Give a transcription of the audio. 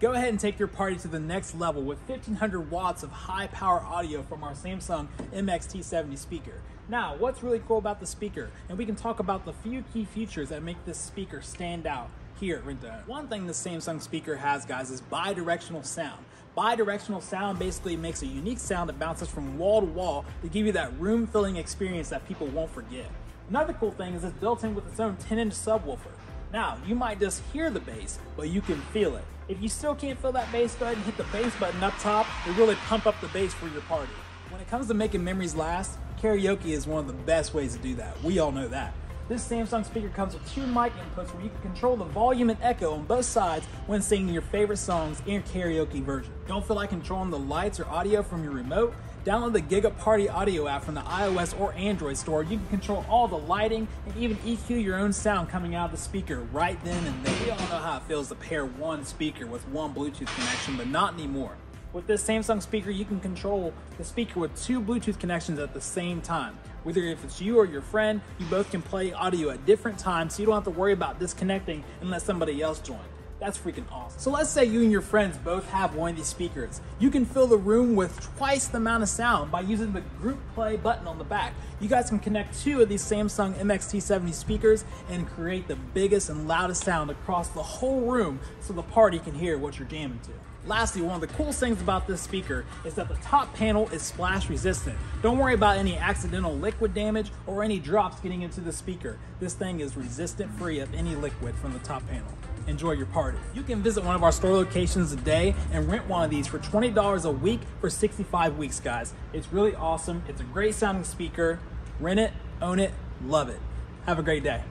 Go ahead and take your party to the next level with 1500 watts of high power audio from our Samsung MX-T70 speaker. Now, what's really cool about the speaker? And we can talk about the few key features that make this speaker stand out here at Rent One thing the Samsung speaker has, guys, is bi-directional sound. Bi-directional sound basically makes a unique sound that bounces from wall to wall to give you that room-filling experience that people won't forget. Another cool thing is it's built in with its own 10-inch subwoofer. Now, you might just hear the bass, but you can feel it. If you still can't feel that bass, go ahead and hit the bass button up top to really pump up the bass for your party. When it comes to making memories last, karaoke is one of the best ways to do that. We all know that. This Samsung speaker comes with two mic inputs where you can control the volume and echo on both sides when singing your favorite songs in karaoke version. Don't feel like controlling the lights or audio from your remote? Download the Giga Party audio app from the iOS or Android store. You can control all the lighting and even EQ your own sound coming out of the speaker right then and there. We all know how it feels to pair one speaker with one Bluetooth connection, but not anymore. With this Samsung speaker, you can control the speaker with two Bluetooth connections at the same time. Whether if it's you or your friend, you both can play audio at different times so you don't have to worry about disconnecting let somebody else join. That's freaking awesome. So let's say you and your friends both have one of these speakers. You can fill the room with twice the amount of sound by using the group play button on the back. You guys can connect two of these Samsung MX-T70 speakers and create the biggest and loudest sound across the whole room so the party can hear what you're jamming to. Lastly, one of the coolest things about this speaker is that the top panel is splash resistant. Don't worry about any accidental liquid damage or any drops getting into the speaker. This thing is resistant free of any liquid from the top panel enjoy your party. You can visit one of our store locations today and rent one of these for $20 a week for 65 weeks, guys. It's really awesome. It's a great sounding speaker. Rent it, own it, love it. Have a great day.